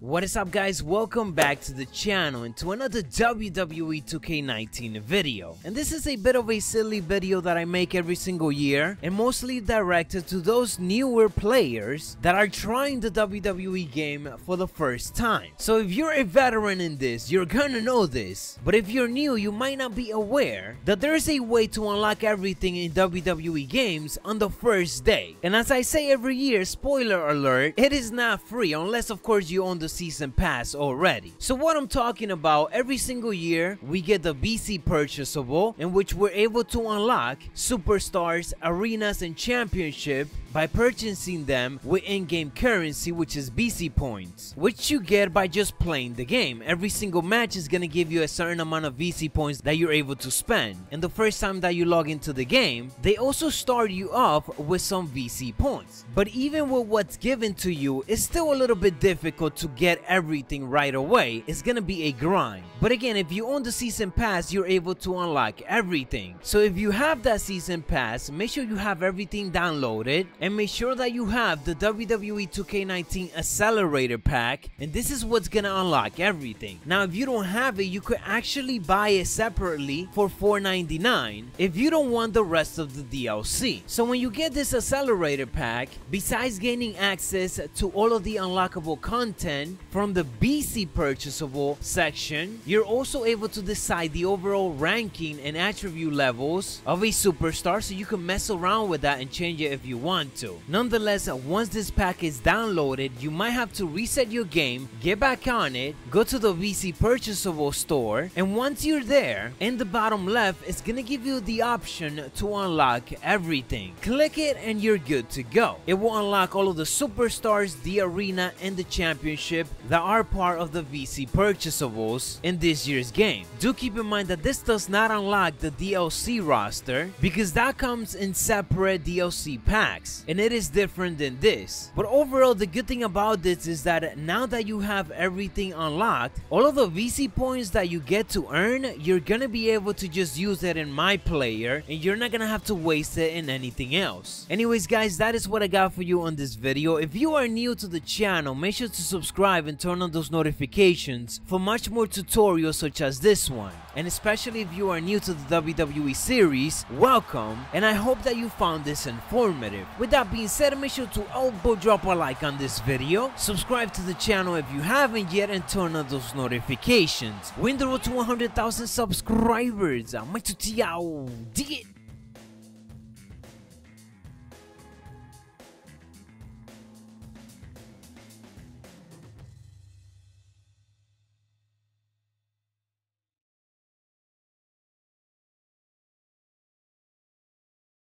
What is up guys, welcome back to the channel and to another WWE 2K19 video. And this is a bit of a silly video that I make every single year and mostly directed to those newer players that are trying the WWE game for the first time. So if you're a veteran in this, you're gonna know this. But if you're new, you might not be aware that there is a way to unlock everything in WWE games on the first day. And as I say every year, spoiler alert, it is not free unless of course you own the season pass already. So what I'm talking about, every single year we get the VC purchasable in which we're able to unlock superstars, arenas and championship by purchasing them with in-game currency which is VC points, which you get by just playing the game. Every single match is gonna give you a certain amount of VC points that you're able to spend. And the first time that you log into the game, they also start you off with some VC points. But even with what's given to you, it's still a little bit difficult to get everything right away. It's gonna be a grind. But again, if you own the season pass, you're able to unlock everything. So if you have that season pass, make sure you have everything downloaded and make sure that you have the WWE 2K19 Accelerator Pack and this is what's gonna unlock everything. Now if you don't have it, you could actually buy it separately for $4.99 if you don't want the rest of the DLC. So when you get this Accelerator Pack, besides gaining access to all of the unlockable content from the VC purchasable section, you're also able to decide the overall ranking and attribute levels of a superstar so you can mess around with that and change it if you want to. Nonetheless, once this pack is downloaded, you might have to reset your game, get back on it, go to the VC purchasable store, and once you're there, in the bottom left, it's gonna give you the option to unlock everything. Click it and you're good to go. It will unlock all of the superstars, the arena, and the championship that are part of the VC purchasables in this year's game. Do keep in mind that this does not unlock the DLC roster because that comes in separate DLC packs and it is different than this. But overall, the good thing about this is that now that you have everything unlocked, all of the VC points that you get to earn, you're gonna be able to just use it in my player and you're not gonna have to waste it in anything else. Anyways guys, that is what I got for you on this video. If you are new to the channel, make sure to subscribe and turn on those notifications for much more tutorials such as this one. And especially if you are new to the WWE series, welcome and I hope that you found this informative. With that being said, make sure to elbow drop a like on this video, subscribe to the channel if you haven't yet and turn on those notifications. We're in the road to 100,000 subscribers. I'm to dig it.